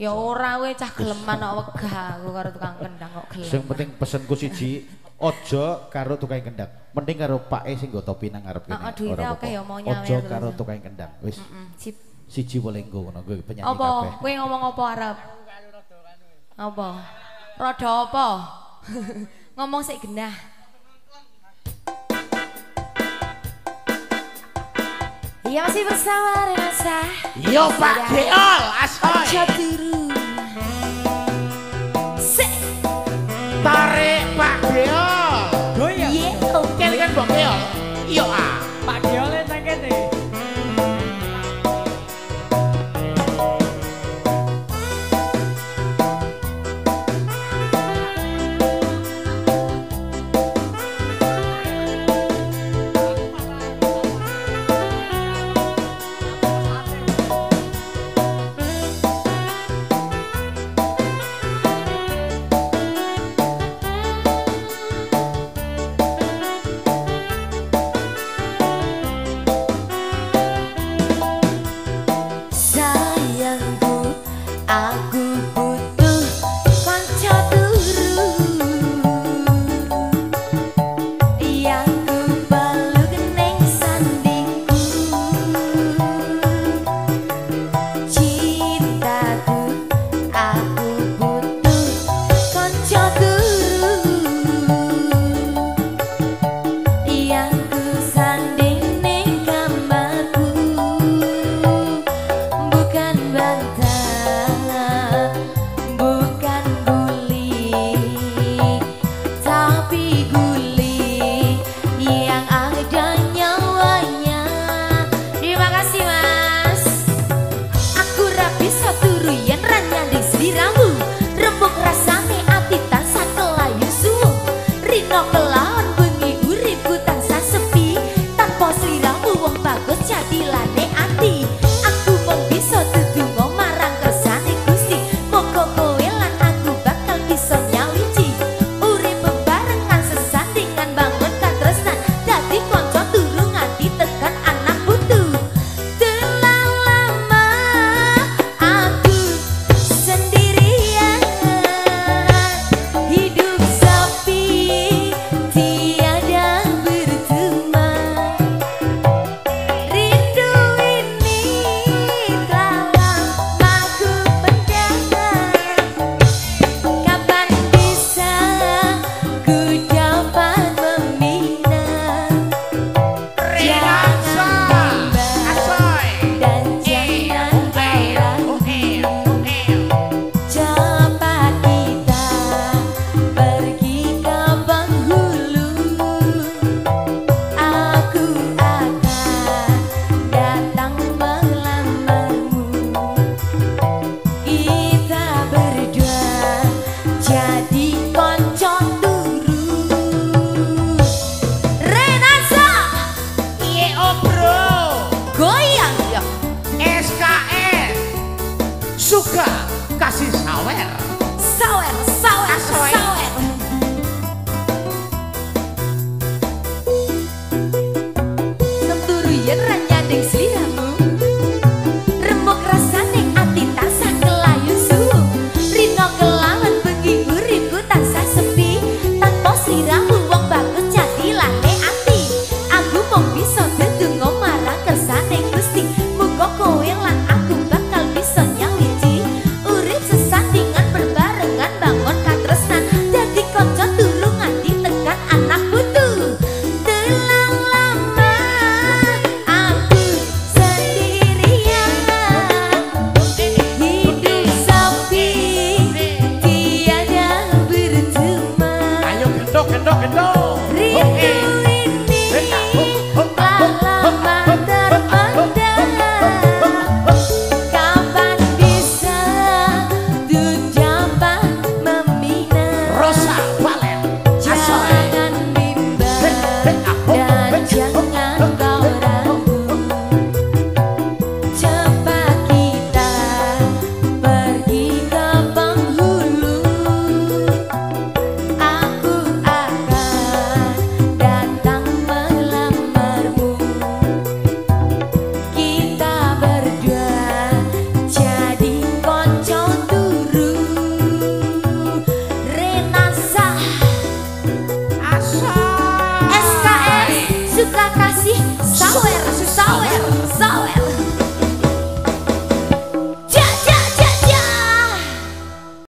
Ya ora we cah geleman kok wegah aku karo tukang kendang kok gelem. Sing penting pesenku siji ojo karo tukang kendang. Mending karo pake sing go topi nang ngarep kene. Ah, Heeh, duite oke ya mau nyawer. Ojo karo tukang kendang. Wis. Sip. Siji boleh nggo ngono kowe penyanyi kabeh. Apa? Kowe ngomong apa arep? Apa? Rada apa? ngomong sik genah. Ya masih bersama Renasa. Yo iya, Pak iya. Deol, asal. suka kasih sawer. rindu ini lama terpendam kapan bisa tujuan membina jangan dan jangan